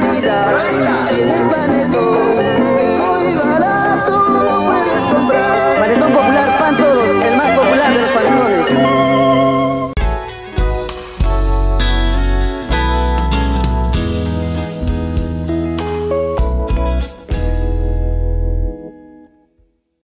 Navidad. Si tienes